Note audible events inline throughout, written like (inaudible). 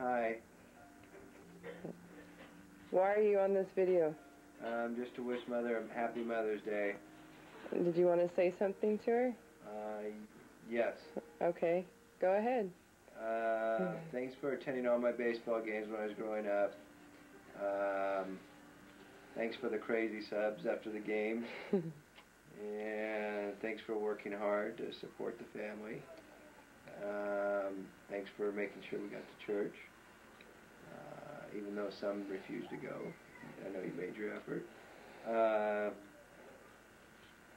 Hi. Why are you on this video? Um, just to wish Mother a happy Mother's Day. Did you want to say something to her? Uh, yes. Okay, go ahead. Uh, thanks for attending all my baseball games when I was growing up. Um, thanks for the crazy subs after the games. (laughs) and thanks for working hard to support the family. Um, thanks for making sure we got to church. Even though some refused to go. I know you made your effort. Uh,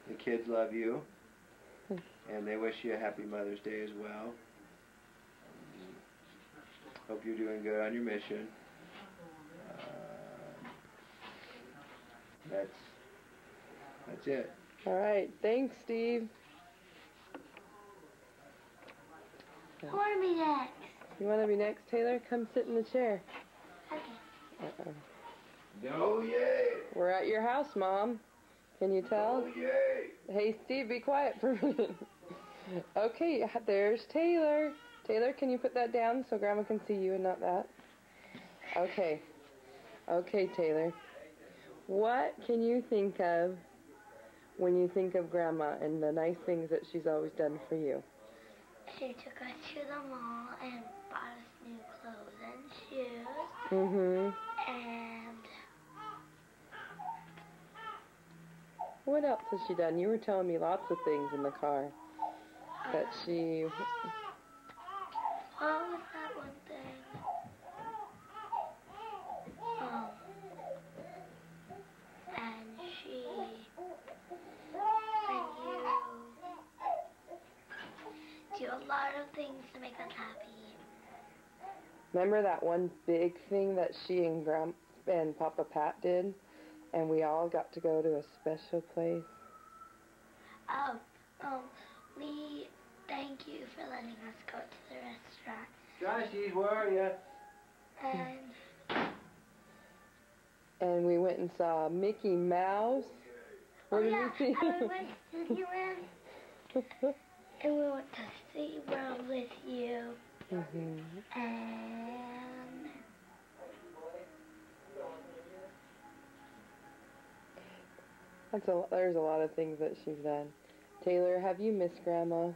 the kids love you. And they wish you a happy Mother's Day as well. Hope you're doing good on your mission. Uh, that's that's it. All right, thanks, Steve. I want to be next. You want to be next, Taylor? Come sit in the chair. Okay. Uh-oh. No yay! We're at your house, Mom. Can you tell? yay! Hey, Steve, be quiet for a minute. (laughs) okay, there's Taylor. Taylor, can you put that down so Grandma can see you and not that? Okay. Okay, Taylor. What can you think of when you think of Grandma and the nice things that she's always done for you? She took us to the mall and bought us new clothes and shoes. Mm-hmm. And What else has she done? You were telling me lots of things in the car that she. was that one thing? Um, and she, and you do a lot of things to make us happy. Remember that one big thing that she and Grand and Papa Pat did, and we all got to go to a special place. Oh, um, we thank you for letting us go to the restaurant. Joshies, where are you? And And we went and saw Mickey Mouse. Where oh did yeah, we see? (laughs) and we went to Disneyland. and we went to SeaWorld with you. Mm -hmm. And That's a. There's a lot of things that she's done. Taylor, have you missed Grandma?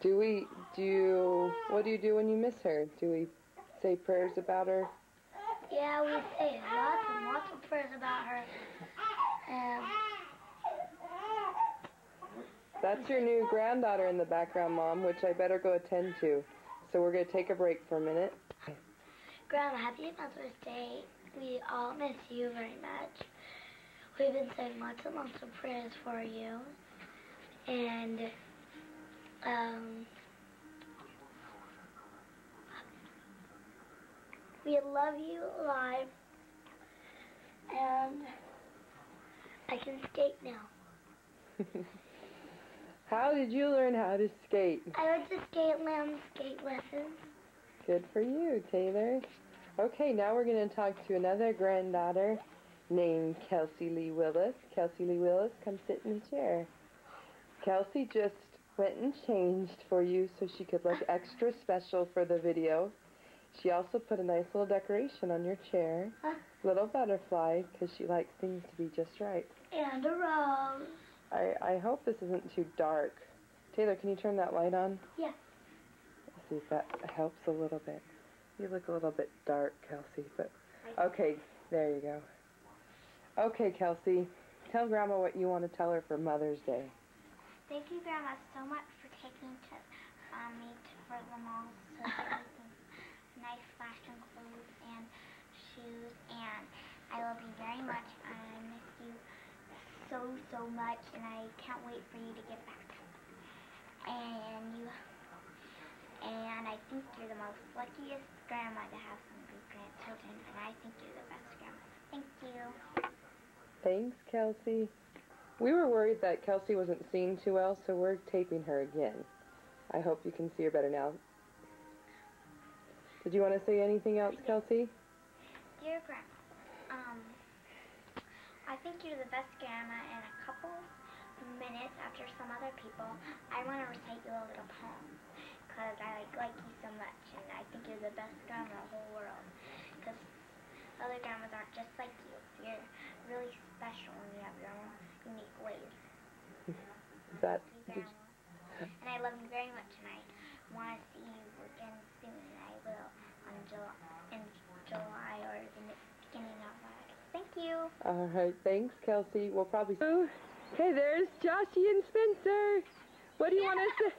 Do we do what do you do when you miss her? Do we say prayers about her? yeah, we say lots and lots of prayers about her. And That's your new granddaughter in the background, Mom, which I better go attend to. So we're going to take a break for a minute. Grandma, happy Mother's Day. We all miss you very much. We've been saying lots and lots of prayers for you. And, um, we love you alive. And I can skate now. (laughs) How did you learn how to skate? I went to Skateland skate lessons. Good for you, Taylor. Okay, now we're going to talk to another granddaughter named Kelcie Lee Willis. Kelcie Lee Willis, come sit in the chair. Kelcie just went and changed for you so she could look extra special for the video. She also put a nice little decoration on your chair. Huh? Little butterfly, because she likes things to be just right. And a rose. I, I hope this isn't too dark. Taylor, can you turn that light on? Yeah. Let's see if that helps a little bit. You look a little bit dark, Kelcie, but okay, there you go. Okay, Kelcie, tell Grandma what you want to tell her for Mother's Day. Thank you, Grandma, so much for taking to, um, me to, for the mall (laughs) to get me some nice fashion clothes and shoes. And I love you very much. And I miss you so, so much. And I can't wait for you to get back. And you, and I think you're the most luckiest grandma to have some good grandchildren. And I think you're the best grandma. Thank you. Thanks, Kelcie. We were worried that Kelcie wasn't seeing too well, so we're taping her again. I hope you can see her better now. Did you want to say anything else, Kelcie? Dear Grandma, um, I think you're the best grandma in a couple minutes after some other people. I want to recite you a little poem because I like, like you so much and I think you're the best grandma in the whole world because other grandmas aren't just like you. You're really special and you have your own unique ways. (laughs) That you. And I love you very much and I want to see you again soon and I will on July, in July or the beginning of you. all right? Thanks, Kelcie. We'll probably. Okay, there's Joshy and Spencer. What do you want to say?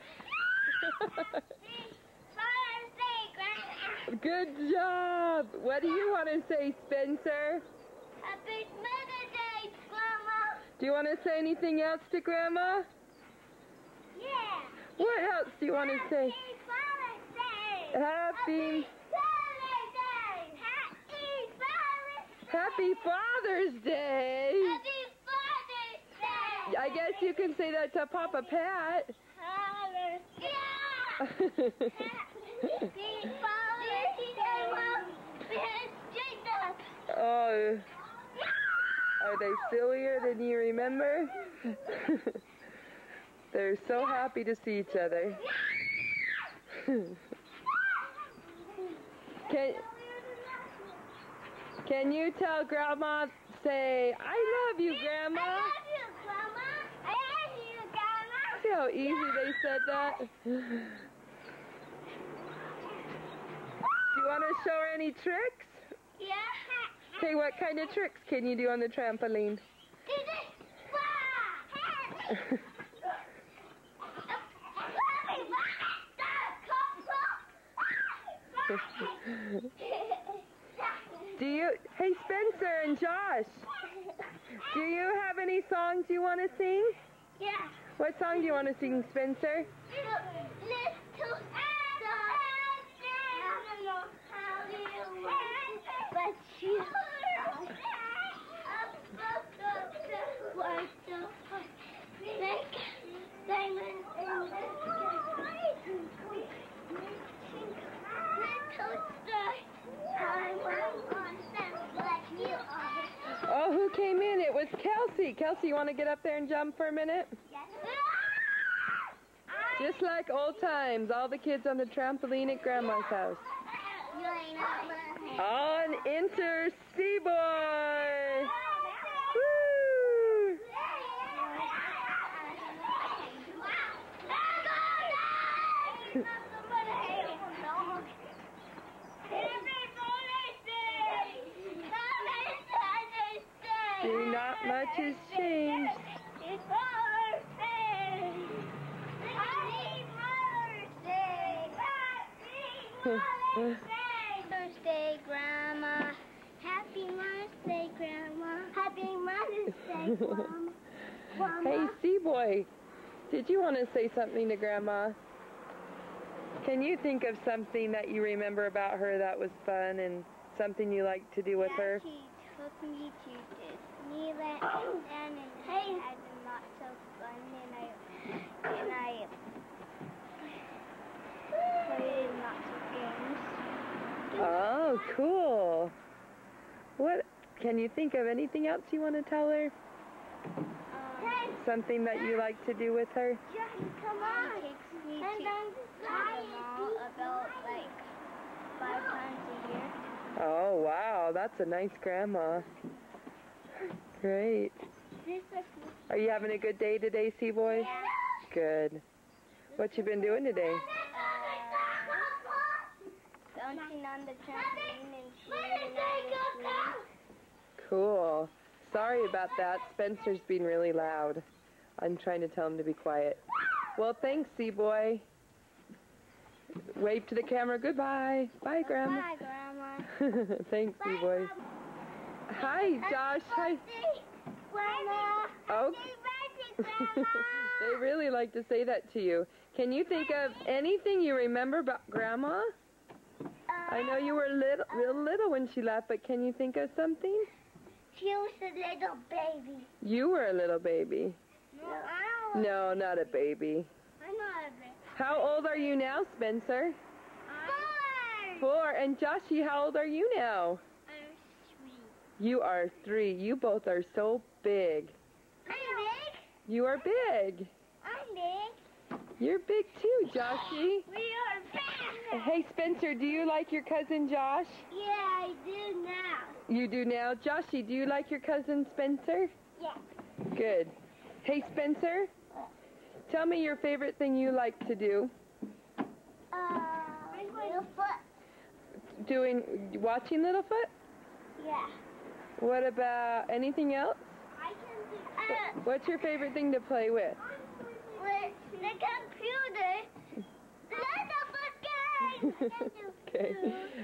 Father's Day, Grandma. Good job. What do you want to say, Spencer? Happy Mother's Day, Grandma. Do you want to say anything else to Grandma? Yeah. What else do you want to say? Happy Father's Day. Happy, Father's Day. Happy Father's Day. Happy Father's Day. I guess you can say that to Papa Pat. Father's Yeah. Happy Father's Day, oh, are they sillier than you remember? (laughs) They're so happy to see each other. (laughs) Can Can you tell Grandma say I love you, Grandma? I love you, Grandma. I love you, Grandma. See how easy they said that? (sighs) Do you want to show her any tricks? Yeah. Okay, what kind of tricks can you do on the trampoline? Do you, hey Spencer and Josh, do you have any songs you want to sing? yeah. What song do you want to sing, Spencer? But who came in? It was Kelcie. Kelcie, you want to get up there and jump for a minute? Yes. Just like old times, all the kids on the trampoline at Grandma's house. On enter Seaboy! Much has changed. Mother's Day, Grandma. Happy Mother's Day, Grandma. Happy Mother's Day, Grandma. Hey, Seaboy, did you want to say something to Grandma? Can you think of something that you remember about her that was fun and something you like to do with yeah, her? She took me to Disneyland and hey. had lots of fun and I and I played lots of games. Oh, cool. What can you think of anything else you want to tell her? Um, Something that you like to do with her? Johnny, come on. She takes me to, to the mall about like five times a year. Oh, wow, that's a nice grandma. Great. Are you having a good day today, Seaboy? yeah. Good. What you been doing today? Uh, bouncing on the trampoline and shooting at. Cool. Sorry about that. Spencer's being really loud. I'm trying to tell him to be quiet. Well, thanks, Seaboy. Wave to the camera. Goodbye. Bye, Grandma. Bye, Grandma. (laughs) thanks, Seaboy. Hi, Josh. Hi. Grandma. Oh. Happy birthday, Grandma. (laughs) they really like to say that to you. Can you think of anything you remember about Grandma? Uh, I know you were little, uh, real little when she left, but can you think of something? She was a little baby. You were a little baby. No, I don't. No, not a baby. I'm not a baby. How old are you now, Spencer? Four. Four. And Joshy, how old are you now? You are three. You both are so big. I'm big. You are big. I'm big. You're big too, Joshy. We are big. Hey, Spencer, do you like your cousin Josh? Yeah, I do now. You do now. Joshy, do you like your cousin Spencer? Yeah. Good. Hey, Spencer, tell me your favorite thing you like to do. Uh, little foot. Doing, watching Littlefoot? Yeah. What about anything else? I can do. Uh, What's your favorite thing to play with? with the computer. Littlefoot guys. okay.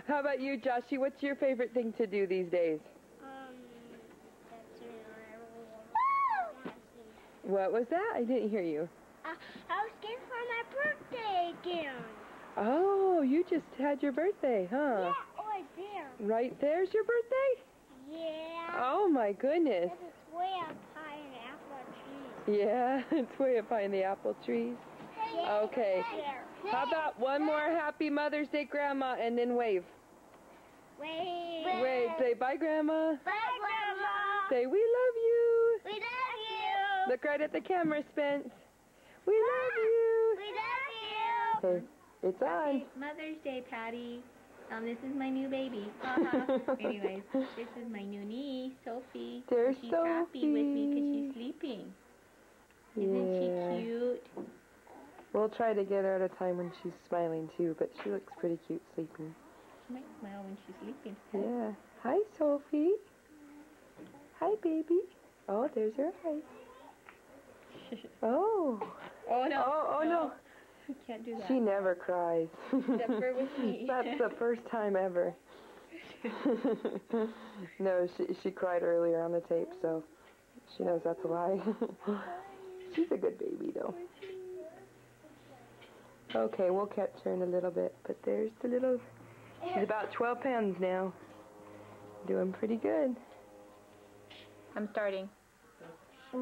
How about you, Joshy? What's your favorite thing to do these days? Um, What was that? I didn't hear you. Uh, I was getting for my birthday again. Oh, you just had your birthday, huh? Yeah, over there. Right there's your birthday? Yeah. Oh my goodness. Is way up high in the apple tree. Yeah, (laughs) it's way up high in the apple trees. Okay. How about one more happy Mother's Day, Grandma, and then wave? Wait. Wave. Say bye, Grandma. Bye, Grandma. Say we love you. We love you. Look right at the camera, Spence. We love you. We love you. Okay, it's on. Happy Mother's Day, Patty. Um, this is my new baby. (laughs) Anyways, this is my new niece, Sophie. There's she's happy with me because she's sleeping. Isn't Yeah. she cute? We'll try to get her at a time when she's smiling too, but she looks pretty cute sleeping. She might smile when she's sleeping. Yeah. Hi, Sophie. Hi, baby. Oh, there's your eyes. (laughs) Oh. Oh no. Oh, oh no. You can't do that. She never cries. Except for with (laughs) me. That's the first time ever. (laughs) no, she she cried earlier on the tape, so she knows that's a lie. (laughs) She's a good baby though. Okay, we'll catch her in a little bit, but there's the little. She's about 12 pounds now. Doing pretty good. I'm starting. Uh,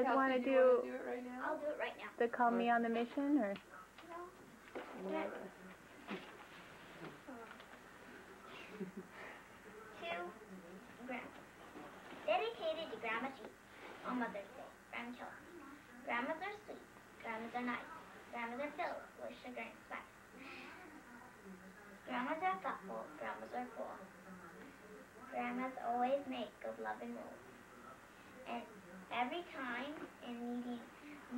Just You want to do it right now? I'll do it right now. the Call Me on the Mission or? to grandma. Dedicated to Grandma G on Mother's Day. Grandma Chilla. Grandmas are sweet. Grandmas are nice. Grandmas are filled with sugar and spice. Grandmas are thoughtful. Grandmas are cool. Grandmas always make good loving rules. And every time in needing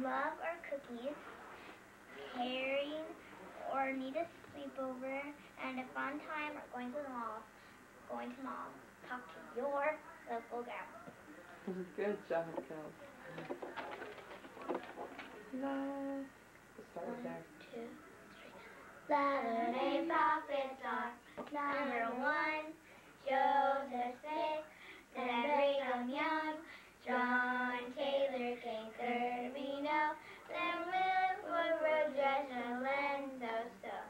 love or cookies, caring or need a sleepover and a fun time or going to the mall, going to mom, talk to your local grandma. (laughs) Good job, girls. La. Start there. Two, three. Latter-day prophets are number one. Joseph Smith, then Brigham Young, John Taylor, King Kirby-No, then Wilbur Rogers and Lorenzo Snow.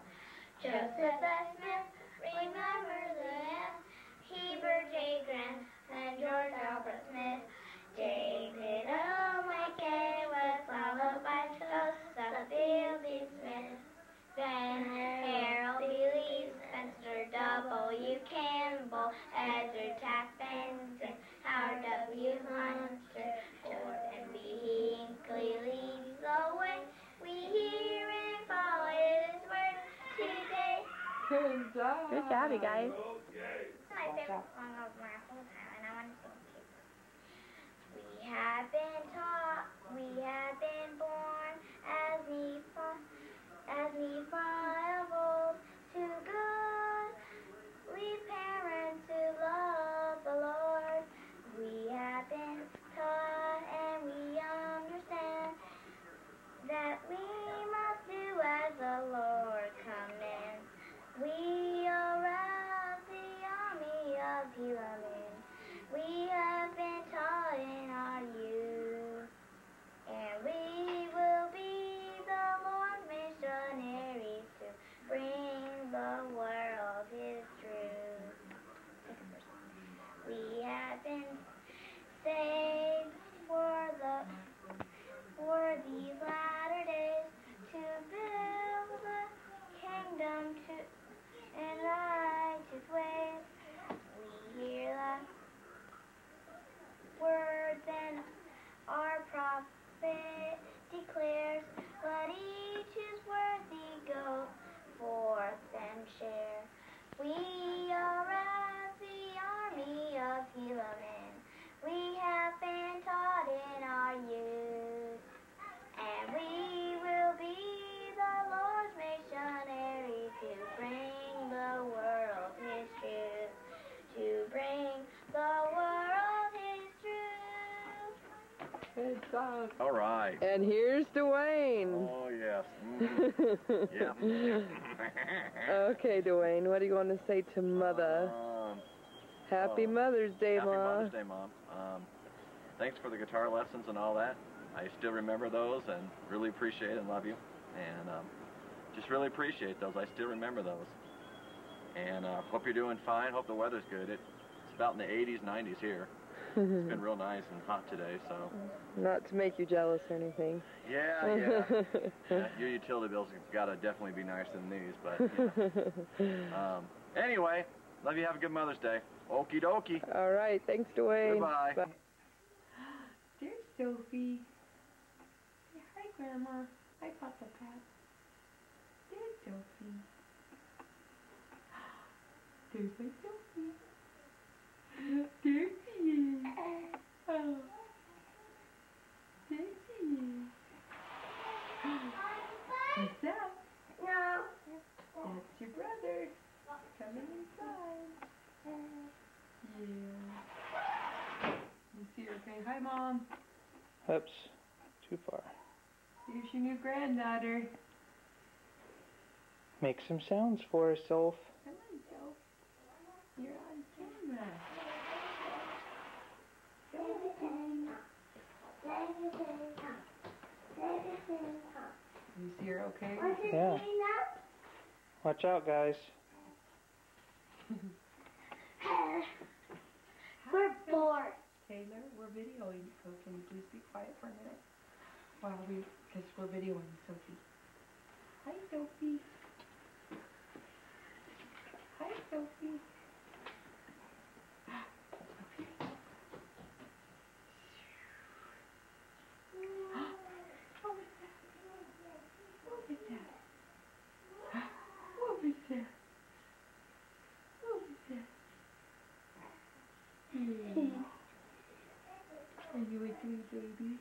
Joseph F. Smith, remember the name, Heber J. Grant, and George Albert Smith. David O. McKay Good job. You guys. Truth. Good song. All right. And here's Dwayne. Oh yes. (laughs) Mhm. Yeah. okay, Dwayne, what do you want to say to Mother? Um, Happy oh, Mother's Day, mom. happy Mother's Day, Mom. Um, thanks for the guitar lessons and all that. I still remember those and really appreciate and love you. And um, just really appreciate those. I still remember those. And uh, hope you're doing fine. Hope the weather's good. It, it's about in the 80s, 90s here. It's been (laughs) real nice and hot today, so Not to make you jealous or anything. yeah, yeah. (laughs) yeah your utility bills have got to definitely be nicer than these, but you know. (laughs) um, anyway, love you. Have a good Mother's Day. Okie dokie. All right, thanks, Dwayne. Goodbye. Bye. (gasps) There's Sophie. Say hi, Grandma. Hi, Papa Pat. There's Sophie. (gasps) There's my Sophie. There she is. There she is. What's that? No. That's your brother. Coming inside. Yeah. You see her say, hi, Mom. Oops, too far. Here's your new granddaughter. Make some sounds for us, Soph. Come on, Joe. You're on camera. You see her okay? Yeah. Watch out, guys. (laughs) We're bored. Taylor, we're videoing, so can you please be quiet for a minute? While we, because we're videoing Sophie. Hi, Sophie. Hi, Sophie. What was that? What was that? What was that? What was that? Hmm. Are you a sweet baby?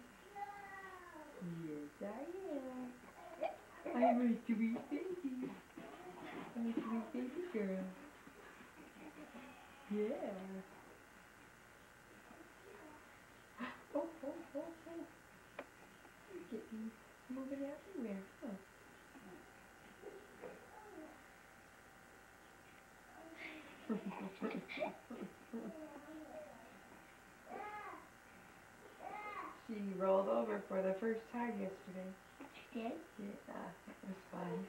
Yes, I am. I'm a sweet baby. I'm a sweet baby girl. Yeah. (gasps) Oh, oh, oh, oh. You're getting moving everywhere, huh? She rolled over for the first time yesterday. She did? Yeah, it was fun.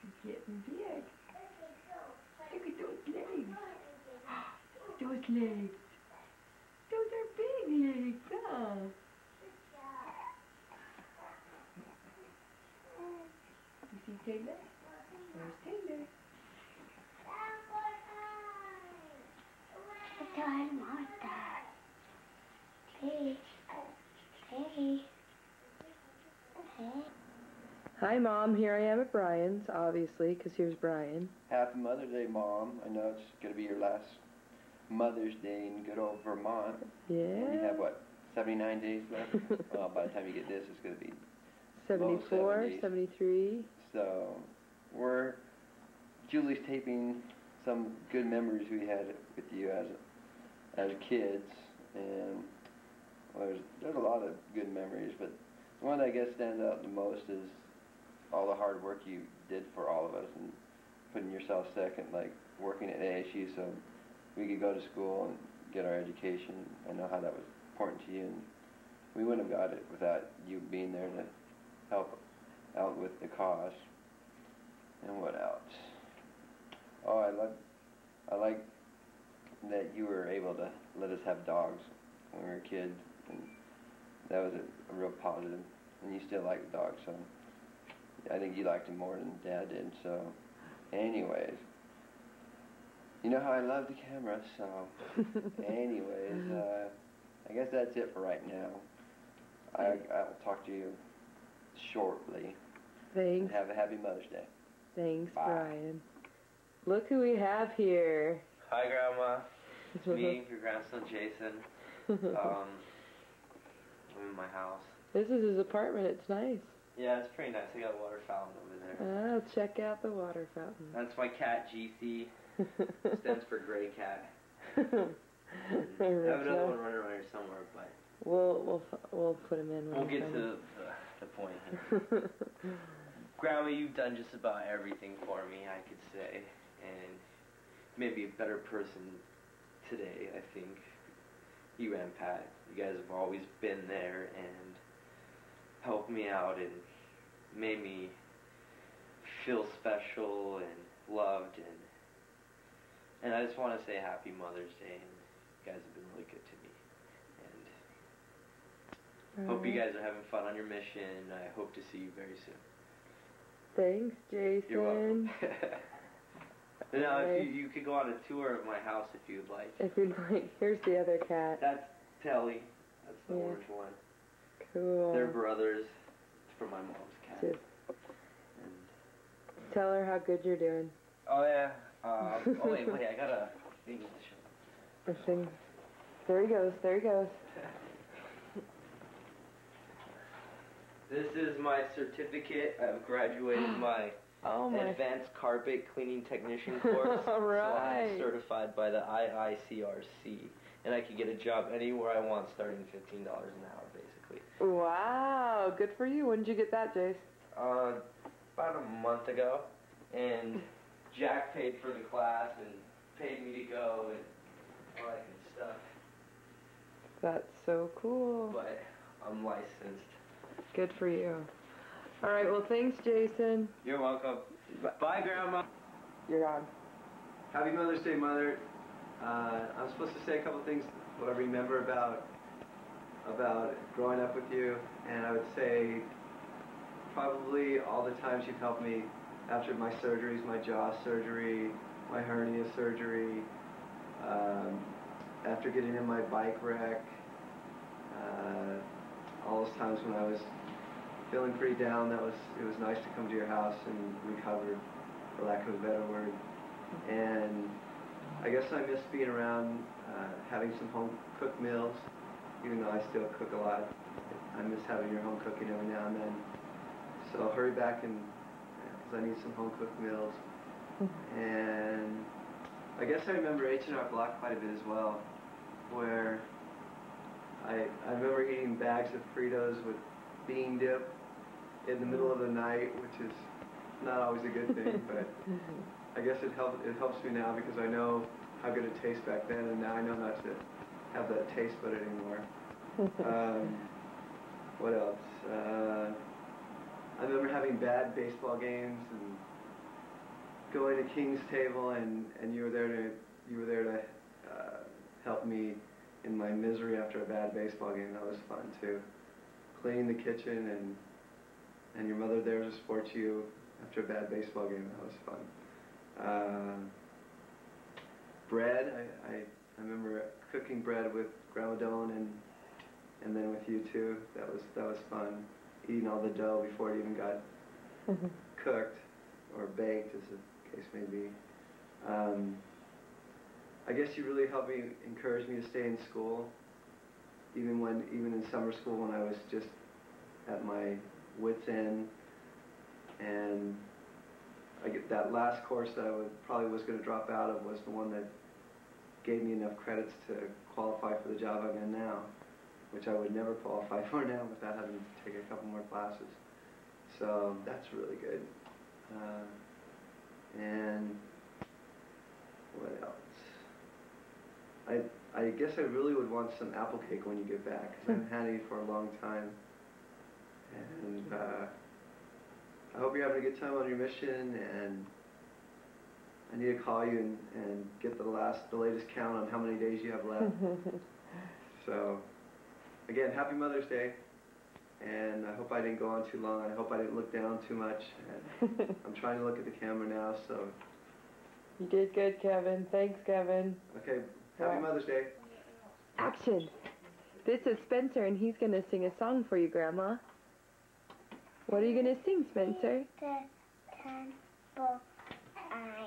She's getting big. Look at those legs. Look (gasps) at those legs. Those are big legs, huh? You see Taylor? There's Taylor. I don't want that. Hey. Hey. Hey. Hi, Mom. Here I am at Brian's, obviously, because here's Brian. Happy Mother's Day, Mom. I know it's going to be your last Mother's Day in good old Vermont. Yeah. You have what, 79 days left? (laughs) well, by the time you get this, it's going to be 74, 73. So we're Julie's taping some good memories we had with you as as kids, and well, there's there's a lot of good memories, but the one that I guess stands out the most is all the hard work you did for all of us and putting yourself second, like working at ASU so we could go to school and get our education. I know how that was important to you, and we wouldn't have got it without you being there to help out with the cost. And what else? Oh, I like, I like that you were able to let us have dogs when we were kids, and that was a, a real positive. And you still like dogs, so I think you liked them more than Dad did. So, anyways, you know how I love the camera. So, (laughs) anyways, uh, I guess that's it for right now. I I'll talk to you shortly. Thanks. Have a happy Mother's Day. Thanks, Bye. Brian. Look who we have here. Hi, Grandma. It's (laughs) me, your grandson, Jason. (laughs) Um, I'm in my house. this is his apartment. It's nice. Yeah, it's pretty nice. I got a water fountain over there. Ah, check out the water fountain. That's my cat, GC. (laughs) Stands for Gray Cat. (laughs) I have another one running around here somewhere, but We'll we'll we'll put him in. we'll get to the, the point here. (laughs) Grandma, you've done just about everything for me, I could say, and maybe a better person today, I think. You and Pat, you guys have always been there and helped me out and made me feel special and loved and and I just want to say happy Mother's Day and you guys have been really good to me and hope you guys are having fun on your mission. I hope to see you very soon. Thanks, Jason. You're welcome. (laughs) Now, if you, you could go on a tour of my house if you'd like. If you'd (laughs) like, here's the other cat. That's Telly. That's the Yeah. orange one. Cool. They're brothers. For my mom's cat. And, tell her how good you're doing. oh yeah. Um, oh wait, wait. I got a thing to show. Thing. There he goes. There he goes. This is my certificate. I've graduated (gasps) my Oh my. advanced carpet cleaning technician (laughs) course. All So. I'm certified by the IICRC, and I can get a job anywhere I want, starting fifteen dollars an hour, basically. Wow. Good for you. When did you get that, Jace? Uh, about a month ago, and Jack paid for the class and paid me to go and all that good stuff. That's so cool. But I'm licensed. Good for you. All right. Well, thanks, Jason. You're welcome. Bye, Grandma. You're on. Happy Mother's Day, Mother. Uh, I'm supposed to say a couple things what I remember about about growing up with you, and I would say probably all the times you've helped me after my surgeries, my jaw surgery, my hernia surgery, um, after getting in my bike wreck, uh, all those times when I was feeling pretty down. That was it was nice to come to your house and recover, for lack of a better word. And I guess I miss being around, uh, having some home cooked meals, even though I still cook a lot. I miss having your home cooking every now and then. So hurry back and, uh, because I need some home cooked meals. Mm-hmm. And I guess I remember H&R Block quite a bit as well, where I, I remember eating bags of Fritos with bean dip in the middle of the night, which is not always a good thing, (laughs) but mm-hmm. I guess it helps. It helps me now because I know how good it tastes back then, and now I know not to have that taste bud anymore. Um, what else? Uh, I remember having bad baseball games and going to King's Table, and, and you were there to you were there to uh, help me in my misery after a bad baseball game. That was fun too. Cleaning the kitchen and and your mother there to support you after a bad baseball game. That was fun. Um, bread. I, I, I remember cooking bread with Grandma Dawn and and then with you too. That was that was fun. Eating all the dough before it even got cooked or baked, as the case may be. Um, I guess you really helped me, encourage me to stay in school, even when, even in summer school when I was just at my wits end, and I get that last course that I would, probably was going to drop out of was the one that gave me enough credits to qualify for the job I'm in now, which I would never qualify (laughs) for now without having to take a couple more classes. So that's really good. Uh, and what else? I I guess I really would want some apple cake when you get back because I haven't had any for a long time. And uh, I hope you're having a good time on your mission. And I need to call you and, and get the last, the latest count on how many days you have left. (laughs) so, again, happy Mother's Day. And I hope I didn't go on too long. I hope I didn't look down too much. And (laughs) I'm trying to look at the camera now, so you did good, Kevin. Thanks, Kevin. okay. Happy Yeah. Mother's Day. Action. This is Spencer, and he's gonna sing a song for you, Grandma. What are you gonna sing, Spencer? The temple I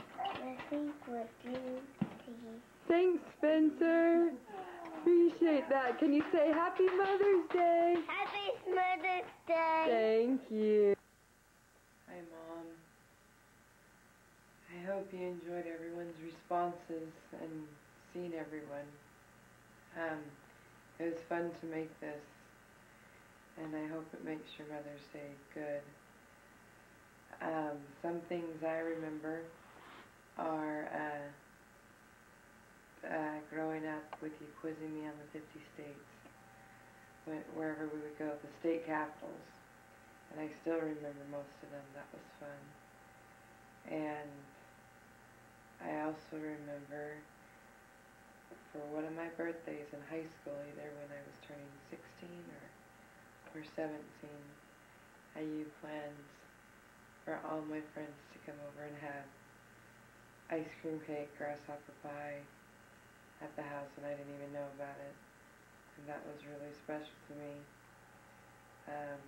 I think what you see. Thanks, Spencer. Appreciate that. Can you say Happy Mother's Day? Happy Mother's Day. Thank you. Hi, Mom. I hope you enjoyed everyone's responses and seeing everyone. Um, it was fun to make this, and I hope it makes your Mother's Day good. Um, some things I remember are uh, uh, growing up with you quizzing me on the 50 states, when, wherever we would go, the state capitals. And I still remember most of them. That was fun. And I also remember for one of my birthdays in high school, either when I was turning 16 or, or 17, I you planned for all my friends to come over and have ice cream cake, grasshopper pie at the house, and I didn't even know about it. And that was really special to me. Um,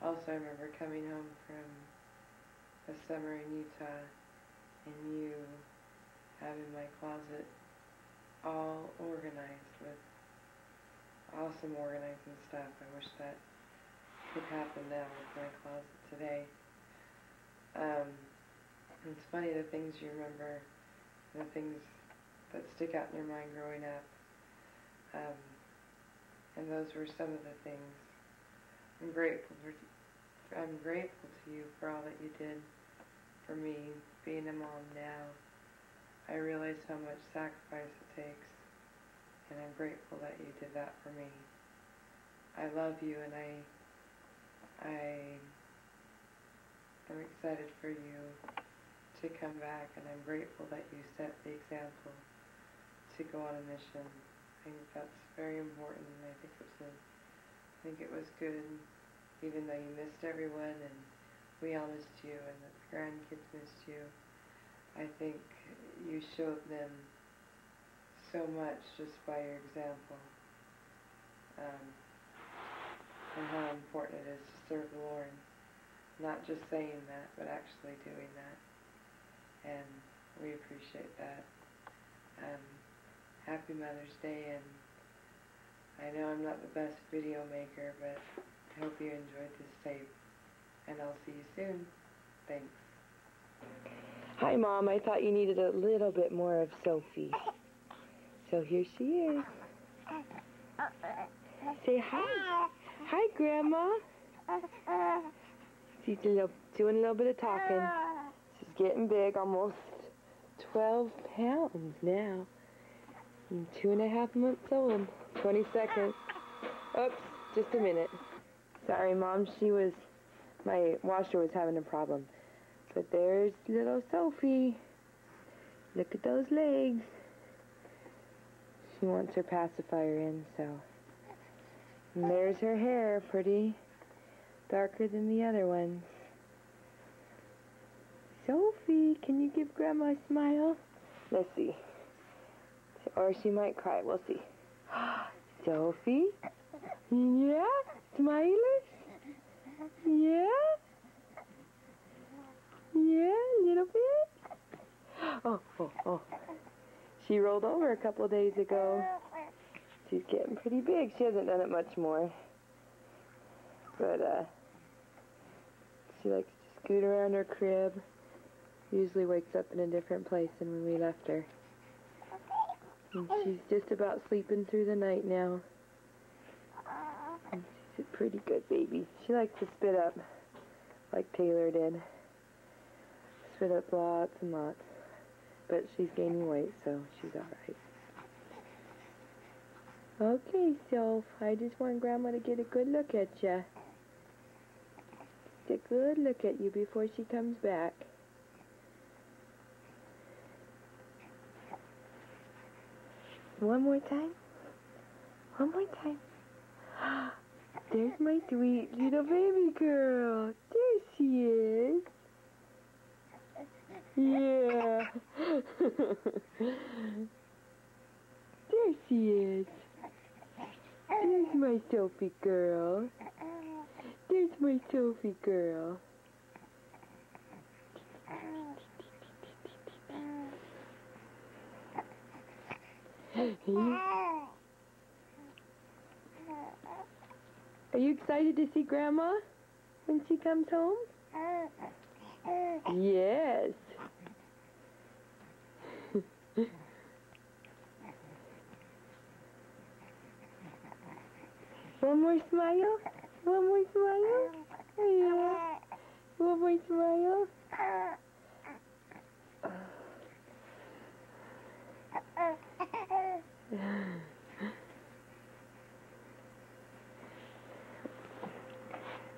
also, I remember coming home from a summer in Utah and you having my closet all organized with awesome organizing stuff. I wish that could happen now with my closet today. Um, it's funny the things you remember, the things that stick out in your mind growing up. Um, and those were some of the things. I'm grateful for. I'm grateful to you for all that you did for me, being a mom now. I realize how much sacrifice it takes, and I'm grateful that you did that for me. I love you, and I, I am excited for you to come back, and I'm grateful that you set the example to go on a mission. I think that's very important, and I think it was a, I think it was good, even though you missed everyone, and we all missed you, and the grandkids missed you. I think you showed them so much just by your example, um, and how important it is to serve the Lord. Not just saying that, but actually doing that. And we appreciate that. Um, happy Mother's Day, and I know I'm not the best video maker, but I hope you enjoyed this tape. And I'll see you soon. Thanks. Hi, Mom. I thought you needed a little bit more of Sophie. So here she is. Say hi. Hi, Grandma. She's a little, doing a little bit of talking. Getting big, almost 12 pounds now. And two and a half months old. 20 seconds. Oops, just a minute. Sorry, Mom. She was, my washer was having a problem. But there's little Sophie. Look at those legs. She wants her pacifier in, so. And there's her hair, pretty darker than the other ones. Sophie, can you give Grandma a smile? Let's see. Or she might cry. We'll see. (gasps) Sophie? Yeah? Smiley? Yeah? Yeah, a little bit? (gasps) Oh, oh, oh. She rolled over a couple days ago. She's getting pretty big. She hasn't done it much more. But, uh, she likes to scoot around her crib. Usually wakes up in a different place than when we left her. And she's just about sleeping through the night now. And she's a pretty good baby. She likes to spit up like Taylor did. Spit up lots and lots. But she's gaining weight, so she's alright. Okay, Soph. I just want Grandma to get a good look at you. Get a good look at you before she comes back. One more time. One more time. (gasps) There's my sweet little baby girl. There she is. Yeah. (laughs) there she is. There's my Sophie girl. There's my Sophie girl. (laughs) Are you excited to see Grandma when she comes home? Yes. (laughs) One more smile? One more smile? Yeah. One more smile? (laughs)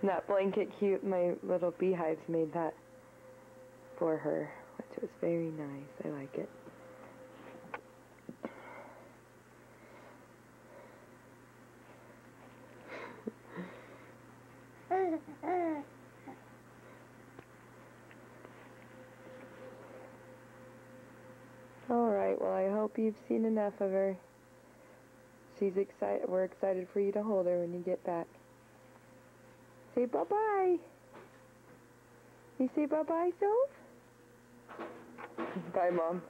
that blanket cute, my little beehives made that for her, which was very nice. I like it. Alright, well I hope you've seen enough of her. She's excited we're excited for you to hold her when you get back. Say bye bye. You say bye bye, Soph? Bye, Mom.